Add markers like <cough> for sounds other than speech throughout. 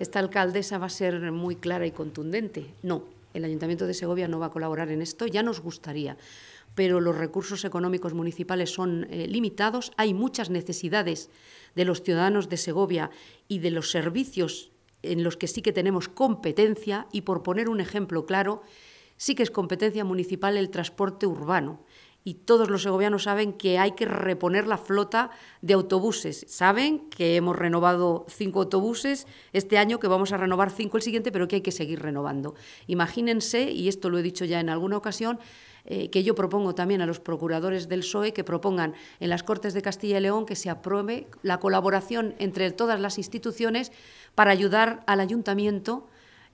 esta alcaldesa va a ser muy clara y contundente. No, el Ayuntamiento de Segovia no va a colaborar en esto, ya nos gustaría, pero los recursos económicos municipales son eh, limitados, hay muchas necesidades de los ciudadanos de Segovia y de los servicios en los que sí que tenemos competencia y por poner un ejemplo claro, sí que es competencia municipal el transporte urbano y todos los segovianos saben que hay que reponer la flota de autobuses. Saben que hemos renovado cinco autobuses este año, que vamos a renovar cinco el siguiente, pero que hay que seguir renovando. Imagínense, y esto lo he dicho ya en alguna ocasión, eh, que yo propongo también a los procuradores del PSOE que propongan en las Cortes de Castilla y León que se apruebe la colaboración entre todas las instituciones para ayudar al ayuntamiento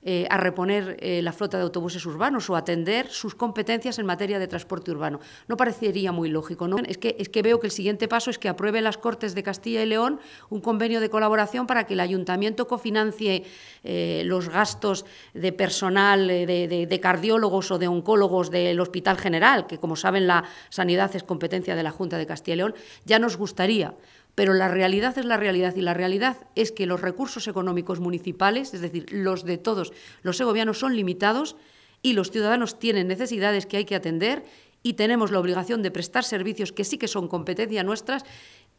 eh, a reponer eh, la flota de autobuses urbanos o atender sus competencias en materia de transporte urbano. No parecería muy lógico, ¿no? Es que, es que veo que el siguiente paso es que apruebe las Cortes de Castilla y León un convenio de colaboración para que el ayuntamiento cofinancie eh, los gastos de personal, de, de cardiólogos o de oncólogos del Hospital General, que como saben la sanidad es competencia de la Junta de Castilla y León, ya nos gustaría pero la realidad es la realidad y la realidad es que los recursos económicos municipales, es decir, los de todos los segovianos, son limitados y los ciudadanos tienen necesidades que hay que atender y tenemos la obligación de prestar servicios que sí que son competencia nuestras,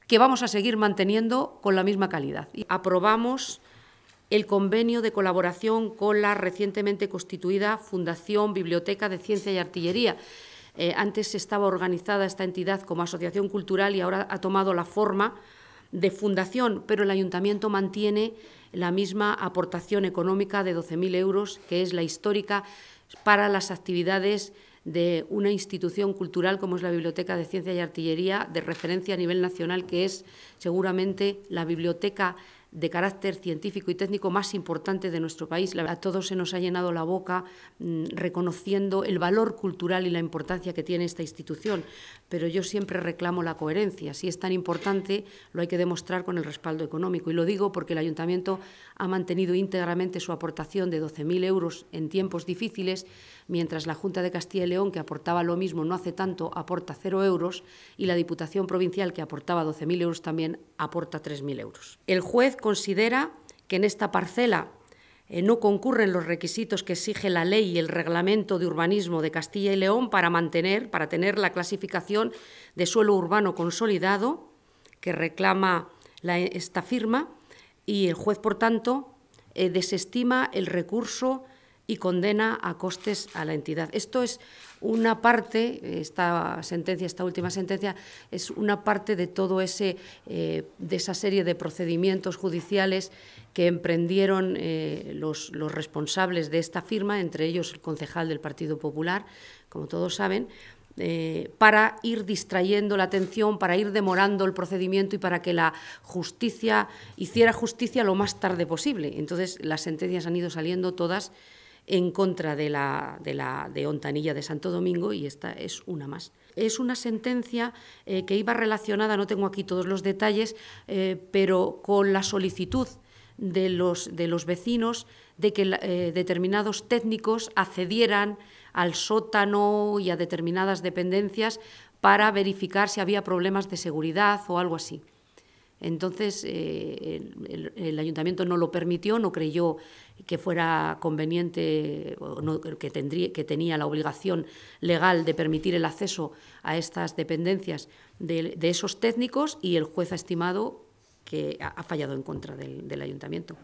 que vamos a seguir manteniendo con la misma calidad. Aprobamos el convenio de colaboración con la recientemente constituida Fundación Biblioteca de Ciencia y Artillería eh, antes estaba organizada esta entidad como asociación cultural y ahora ha tomado la forma de fundación, pero el ayuntamiento mantiene la misma aportación económica de 12.000 euros, que es la histórica, para las actividades de una institución cultural como es la Biblioteca de Ciencia y Artillería, de referencia a nivel nacional, que es seguramente la biblioteca de carácter científico y técnico más importante de nuestro país. A todos se nos ha llenado la boca mm, reconociendo el valor cultural y la importancia que tiene esta institución, pero yo siempre reclamo la coherencia. Si es tan importante, lo hay que demostrar con el respaldo económico. Y lo digo porque el Ayuntamiento ha mantenido íntegramente su aportación de 12.000 euros en tiempos difíciles, mientras la Junta de Castilla y León, que aportaba lo mismo no hace tanto, aporta cero euros, y la Diputación Provincial, que aportaba 12.000 euros también, aporta 3.000 euros. El juez considera que en esta parcela eh, no concurren los requisitos que exige la ley y el reglamento de urbanismo de Castilla y León para mantener, para tener la clasificación de suelo urbano consolidado que reclama esta firma y el juez, por tanto, eh, desestima el recurso y condena a costes a la entidad. Esto es una parte, esta sentencia, esta última sentencia, es una parte de todo ese, eh, de esa serie de procedimientos judiciales que emprendieron eh, los, los responsables de esta firma, entre ellos el concejal del Partido Popular, como todos saben, eh, para ir distrayendo la atención, para ir demorando el procedimiento y para que la justicia hiciera justicia lo más tarde posible. Entonces, las sentencias han ido saliendo todas en contra de la de, la, de Ontanilla de Santo Domingo y esta es una más. Es una sentencia eh, que iba relacionada, no tengo aquí todos los detalles, eh, pero con la solicitud de los, de los vecinos de que eh, determinados técnicos accedieran al sótano y a determinadas dependencias para verificar si había problemas de seguridad o algo así. Entonces, el, ayuntamiento no lo permitió, no creyó que fuera conveniente, que, tendría, que tenía la obligación legal de permitir el acceso a estas dependencias de, esos técnicos y el juez ha estimado que ha, fallado en contra del ayuntamiento.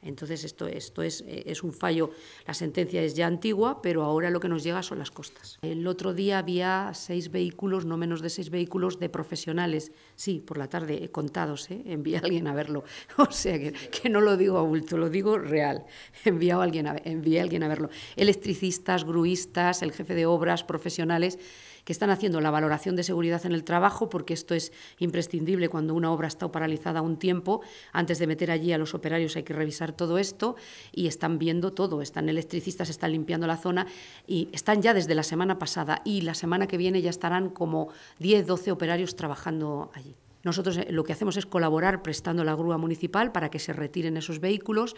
Entonces, esto, esto es, eh, es, un fallo, la sentencia es ya antigua, pero ahora lo que nos llega son las costas. El otro día había seis vehículos, no menos de seis vehículos de profesionales, sí, por la tarde, contados, ¿eh? envié a alguien a verlo. <laughs> O sea, que, que, no lo digo a bulto, lo digo real. Envié a, alguien envié a alguien a verlo. Electricistas, gruistas, el jefe de obras, profesionales que están haciendo la valoración de seguridad en el trabajo, porque esto es imprescindible cuando una obra está paralizada un tiempo. Antes de meter allí a los operarios hay que revisar todo esto y están viendo todo. Están electricistas, están limpiando la zona y están ya desde la semana pasada y la semana que viene ya estarán como 10, 12 operarios trabajando allí. Nosotros eh, lo que hacemos es colaborar prestando la grúa municipal para que se retiren esos vehículos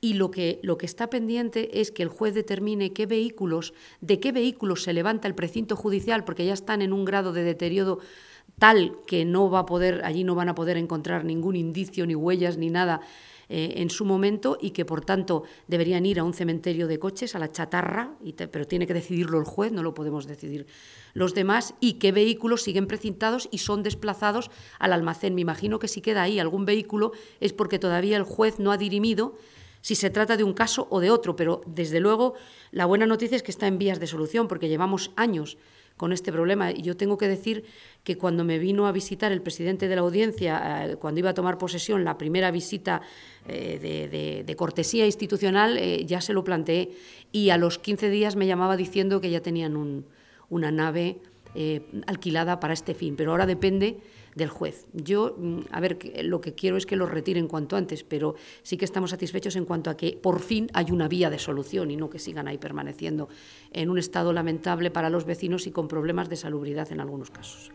y lo que, lo que está pendiente es que el juez determine qué vehículos, de qué vehículos se levanta el precinto judicial, porque ya están en un grado de deterioro tal que no va a poder, allí no van a poder encontrar ningún indicio, ni huellas, ni nada eh, en su momento y que por tanto deberían ir a un cementerio de coches, a la chatarra, pero tiene que decidirlo el juez, no lo podemos decidir los demás, y qué vehículos siguen precintados y son desplazados al almacén. Me imagino que si queda ahí algún vehículo es porque todavía el juez no ha dirimido si se trata de un caso o de otro, pero desde luego la buena noticia es que está en vías de solución, porque llevamos años con este problema. Y yo tengo que decir que cuando me vino a visitar el presidente de la audiencia, eh, cuando iba a tomar posesión, la primera visita eh, de, cortesía institucional, eh, ya se lo planteé. Y a los 15 días me llamaba diciendo que ya tenían una nave alquilada para este fin. Pero ahora depende del juez. Yo, mm, a ver, lo que quiero es que lo retiren cuanto antes, pero sí que estamos satisfechos en cuanto a que por fin hay una vía de solución y no que sigan ahí permaneciendo en un estado lamentable para los vecinos y con problemas de salubridad en algunos casos.